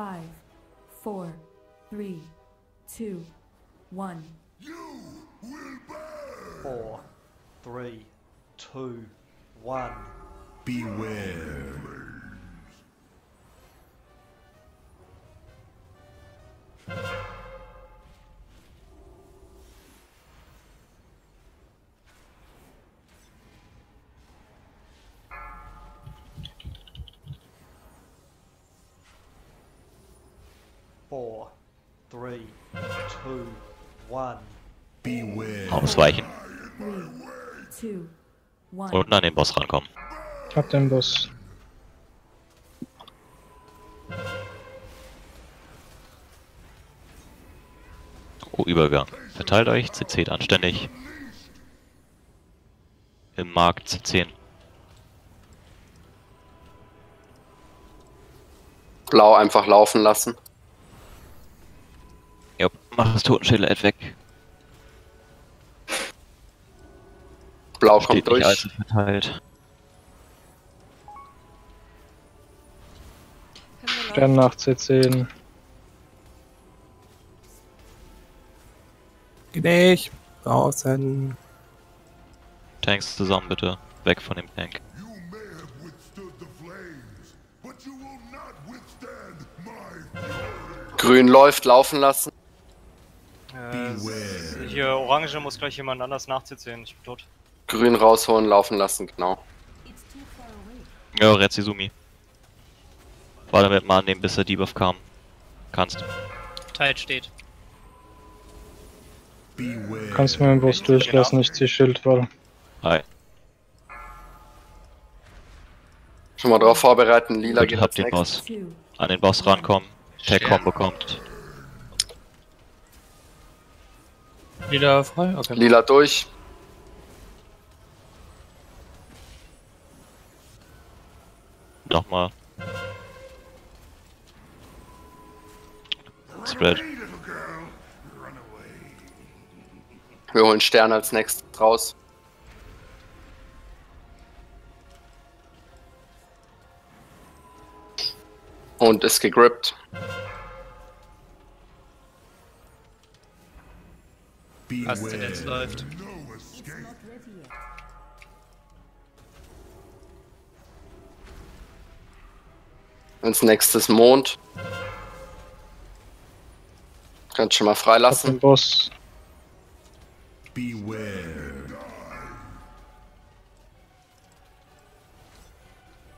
Five, four, three, two, one. Four, three, two, one. Beware. Four, three, two, one. Beware. Ausweichen Three, two, und an den Boss rankommen. Hab den Boss. Oh, Übergang. Verteilt euch, CC anständig. Im Markt C10. Blau einfach laufen lassen. Mach das Totenschädel-Ad weg. Blau Steht kommt nicht durch. allzu verteilt. Stern nach C10. Gnädig. Draußen. Tanks zusammen bitte. Weg von dem Tank. Grün läuft, laufen lassen. Beware. hier, Orange muss gleich jemand anders nachziehen. Ich bin tot. Grün rausholen, laufen lassen, genau. Ja, Retsizumi. Warte damit mal annehmen, bis der Debuff kam. Kannst. Teil steht. Beware. Kannst mir den Boss durchlassen, ich zieh Schild voll. Hi. Schon mal drauf vorbereiten, lila Gut, geht habt als den. Boss. An den Boss rankommen. Tag-Com bekommt. Wieder frei? Okay. Lila durch. Nochmal. Spread. Wir holen Stern als nächstes raus. Und ist gegrippt. Beware. läuft. Als nächstes Mond. Kannst schon mal freilassen. Boss. Beware.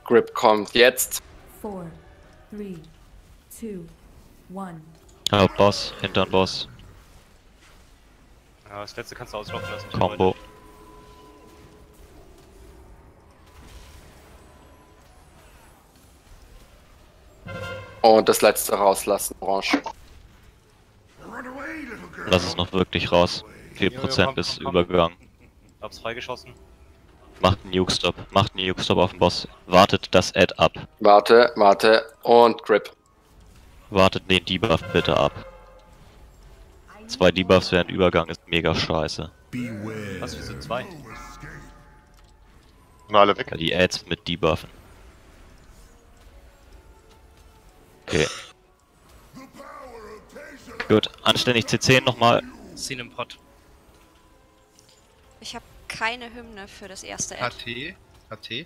Grip kommt jetzt. four, three, two, one. Ja, Boss. Hintern Boss. Ja, das letzte kannst du auslaufen lassen. Combo. Und das letzte rauslassen, Orange. Lass es noch wirklich raus. 4% bis Übergang. Hab's freigeschossen. Macht einen Nuke-Stop. Macht einen Nuke-Stop auf den Boss. Wartet das Ad ab. Warte, warte. Und Grip. Wartet den Debuff bitte ab. Zwei Debuffs während Übergang ist mega scheiße. Was, wir sind zwei? Na, alle weg. Ja, die Ads mit Debuffen. Okay, gut. Anständig C10 nochmal. Ziehen im Pott. Ich habe keine Hymne für das erste Ad. HT. HT.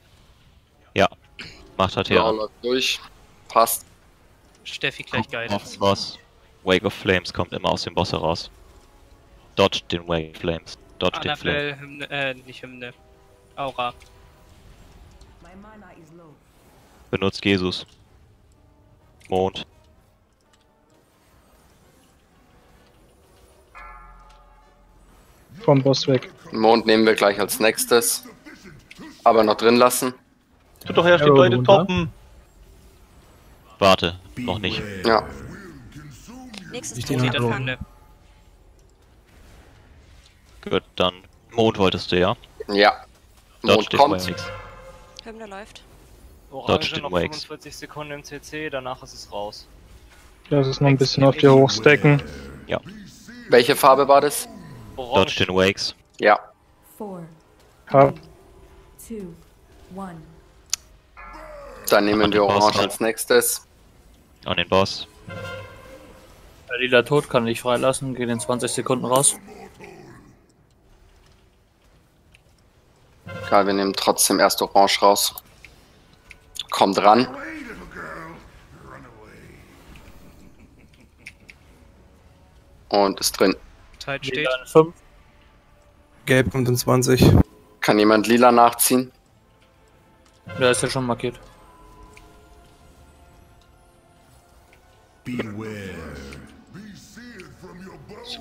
Macht halt Blau her. läuft durch. Passt. Steffi gleich Guidance. den Boss. Wake of Flames kommt immer aus dem Boss heraus. Dodge den Wake of Flames. Dodge den Flame. Annabelle, Hymne, äh, nicht Hymne. Aura. My mana is low. Benutzt Jesus. Mond. Vom Boss weg. Mond nehmen wir gleich als nächstes. Aber noch drin lassen. Tut doch erst die Arrow Leute toppen. Warte, noch nicht. Ja. Nächstes Ich Arrow. Hymne. Gut, dann Mond wolltest du ja. Ja. Dodge Mond den kommt. Wakes. Hymne läuft. Orange den noch Wakes. 45 Sekunden im CC, danach ist es raus. Lass es noch ein bisschen auf die hochstacken. Welche Farbe war das? Dodge Orange, den Wakes. Ja. Four, Hab. two, one. Dann nehmen wir Orange ran. als nächstes. An den Boss. Lila tot kann ich freilassen, geht in 20 Sekunden raus. Egal, wir nehmen trotzdem erst Orange raus. Kommt ran. Und ist drin. Zeit steht. Lila in 5. Gelb kommt in 20. Kann jemand lila nachziehen? Der ist ja schon markiert.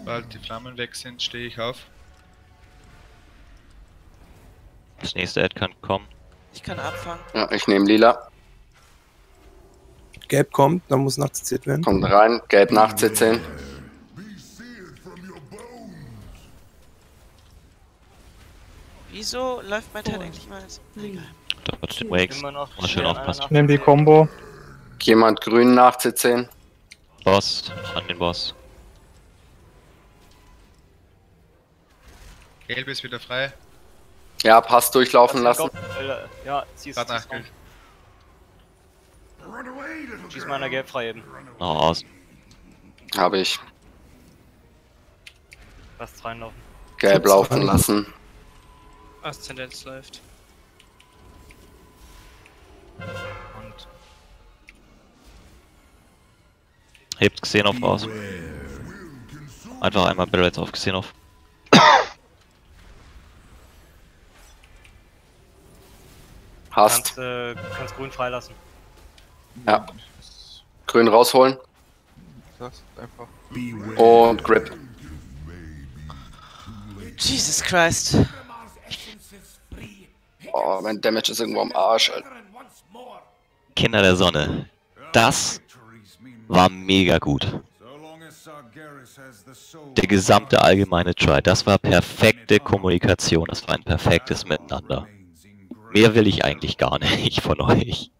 Sobald die Flammen weg sind, stehe ich auf. Das nächste Ad kann kommen. Ich kann abfangen. Ja, ich nehme lila. Gelb kommt, dann muss nachzählt werden. Kommt rein. Gelb nach C10. Wieso läuft mein Teil eigentlich mal jetzt? Egal. Da wird den Wakes. Immer Muss schön aufpassen. einer Nimm die Combo. Jemand grün nach C10. Boss. An den Boss. Gelb ist wieder frei. Ja, Pass durchlaufen lassen. Äh, Ja, nachgeholt. rum. Schieß mal einer gelb frei eben. Nach außen. Habe ich. Lasst reinlaufen. Gelb laufen lassen. Aszendenz läuft. Und Hebt Xenov raus. Einfach einmal Barrels auf Xenov. Hast. kannst, äh, kannst grün freilassen. Ja. Grün rausholen. Das einfach. Und Grip. Jesus Christ. Oh, mein Damage ist irgendwo am Arsch. Alter. Kinder der Sonne. Das war mega gut. Der gesamte allgemeine Try, das war perfekte Kommunikation, das war ein perfektes Miteinander. Mehr will ich eigentlich gar nicht von euch.